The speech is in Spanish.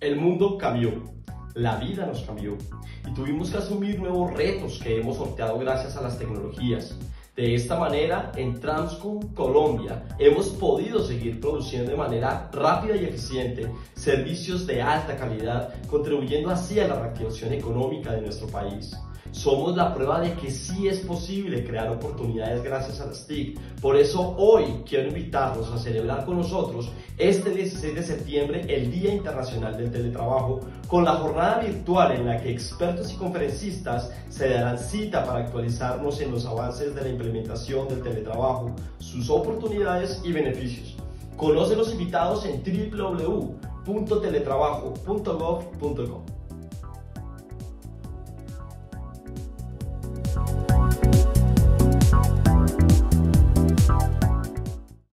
El mundo cambió, la vida nos cambió y tuvimos que asumir nuevos retos que hemos sorteado gracias a las tecnologías. De esta manera, en Transcom Colombia hemos podido seguir produciendo de manera rápida y eficiente servicios de alta calidad, contribuyendo así a la reactivación económica de nuestro país. Somos la prueba de que sí es posible crear oportunidades gracias a las TIC. Por eso hoy quiero invitarlos a celebrar con nosotros este 16 de septiembre el Día Internacional del Teletrabajo con la jornada virtual en la que expertos y conferencistas se darán cita para actualizarnos en los avances de la implementación del teletrabajo, sus oportunidades y beneficios. Conoce los invitados en www.teletrabajo.gov.co.